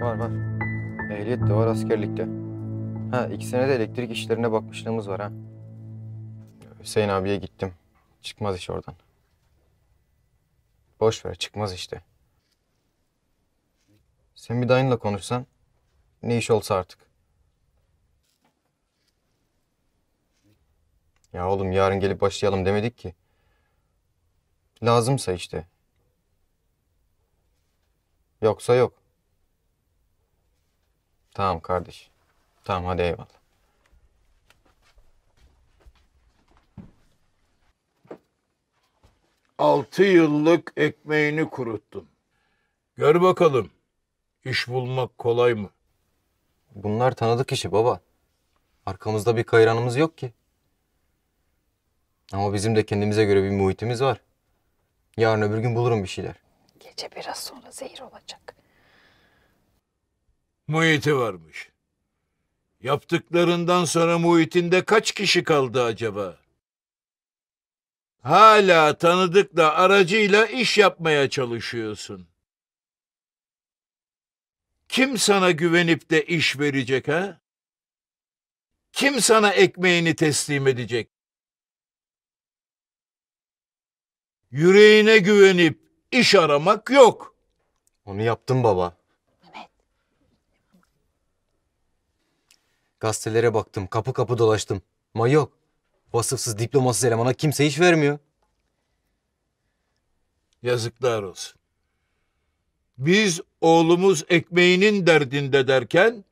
Var var. Ehliyet de var askerlikte. Ha iki sene de elektrik işlerine bakmışlığımız var ha. Hüseyin abiye gittim. Çıkmaz iş oradan. Boş ver çıkmaz işte. Sen bir dayınla konuşsan ne iş olsa artık. Ya oğlum yarın gelip başlayalım demedik ki. Lazımsa işte. Yoksa yok. Tamam kardeş. Tamam hadi eyvallah. Altı yıllık ekmeğini kuruttun. Gör bakalım, iş bulmak kolay mı? Bunlar tanıdık işi baba. Arkamızda bir kayranımız yok ki. Ama bizim de kendimize göre bir muhitimiz var. Yarın öbür gün bulurum bir şeyler. Gece biraz sonra zehir olacak. Muhiti varmış. Yaptıklarından sonra muhitinde kaç kişi kaldı acaba? Hala tanıdıkla aracıyla iş yapmaya çalışıyorsun. Kim sana güvenip de iş verecek ha? Kim sana ekmeğini teslim edecek? Yüreğine güvenip iş aramak yok. Onu yaptım baba. Mehmet. Gazetelere baktım, kapı kapı dolaştım. Ama yok. Vasıfsız diplomasız elemana kimse iş vermiyor. Yazıklar olsun. Biz oğlumuz ekmeğinin derdinde derken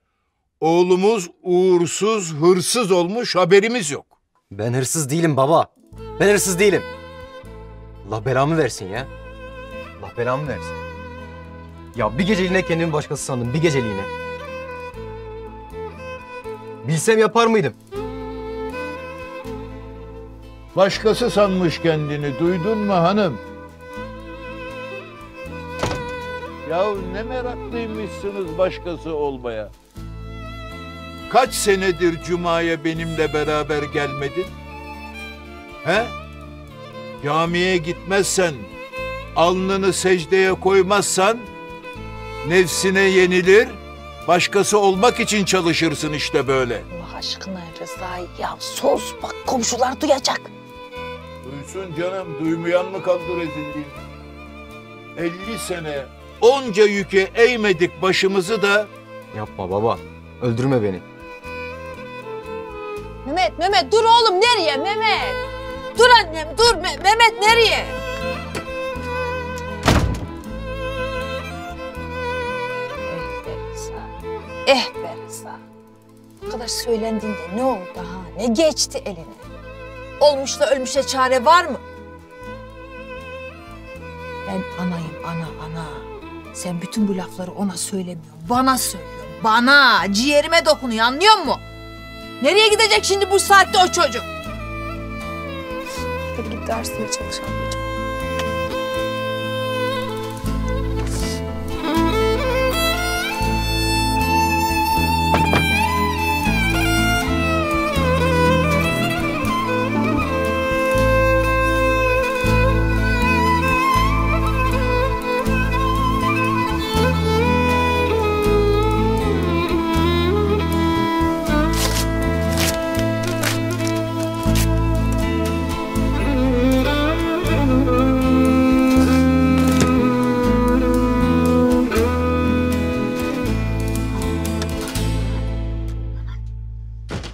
oğlumuz uğursuz, hırsız olmuş haberimiz yok. Ben hırsız değilim baba. Ben hırsız değilim. Allah belamı versin ya. Allah belamı versin. Ya bir geceliğine kendimi başkası sandım. Bir geceliğine. Bilsem yapar mıydım? Başkası sanmış kendini duydun mu hanım? Ya ne meraklıymışsınız başkası olmaya. Kaç senedir Cuma'ya benimle beraber gelmedin? He? Camiye gitmezsen, alnını secdeye koymazsan, nefsine yenilir, başkası olmak için çalışırsın işte böyle. Allah aşkına Rıza'yı ya sus bak komşular duyacak. Duysun canım, duymayan mı kaldı rezilliğin? 50 sene onca yüke eğmedik başımızı da Yapma baba. Öldürme beni. Mehmet Mehmet dur oğlum nereye Mehmet? Dur annem dur Me- Mehmet nereye? Eh be Rıza. Bu kadar söylendiğinde ne oldu ha? Ne geçti eline? Olmuş da ölmüşe çare var mı? Ben anayım ana ana. Sen bütün bu lafları ona söylemiyorsun. Bana söylüyorsun. Bana. Ciğerime dokunuyor anlıyor musun? Nereye gidecek şimdi bu saatte o çocuk? Hadi git dersine çalış.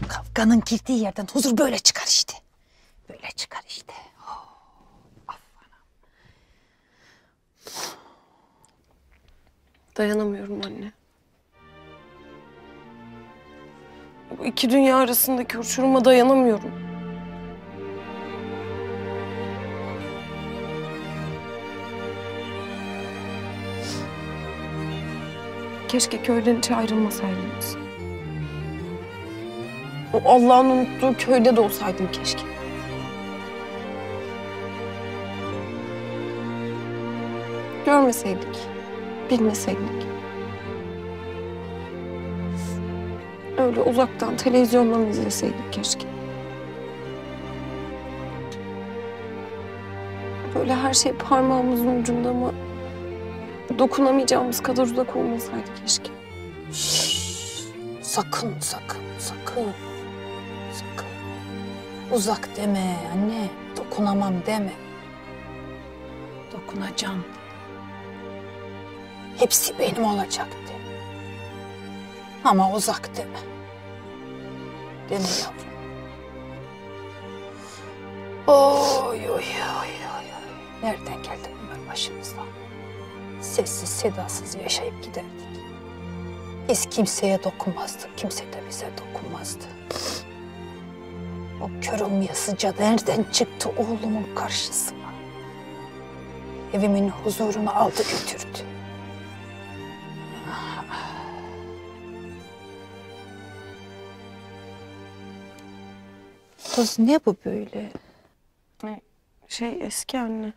Kavganın girdiği yerden huzur böyle çıkar işte. Böyle çıkar işte. Dayanamıyorum anne. Bu iki dünya arasındaki uçuruma dayanamıyorum. Keşke köyden hiç ayrılmasaydınız. O Allah'ın unuttuğu köyde de olsaydım keşke. Görmeseydik, bilmeseydik. Öyle uzaktan televizyondan izleseydik keşke. Böyle her şey parmağımızın ucunda ama dokunamayacağımız kadar uzak olmasaydı keşke. Sakın, sakın, sakın. Sakın. Uzak deme anne. Dokunamam deme. Dokunacağım de. Hepsi benim olacak de. Ama uzak deme. Deme yavrum. Oy oy oy oy. Nereden geldi bunlar başımıza? Sessiz sedasız yaşayıp giderdik. Biz kimseye dokunmazdık, kimse de bize dokunmazdı. O kör olmayasıca nereden çıktı oğlumun karşısına? Evimin huzurunu aldı götürdü. Kız ne bu böyle? Şey eski anne.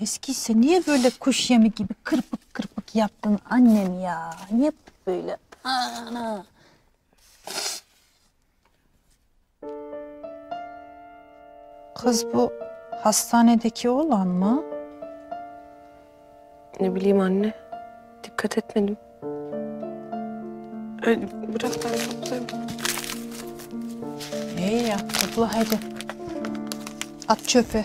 Eskiyse niye böyle kuş yemi gibi kırpık kırpık yaptın annem ya? Niye böyle? Ana. Kız bu hastanedeki olan mı? Ne bileyim anne. Dikkat etmedim. Öyle bırak ben toplarım. İyi ya topla hadi. At çöpe.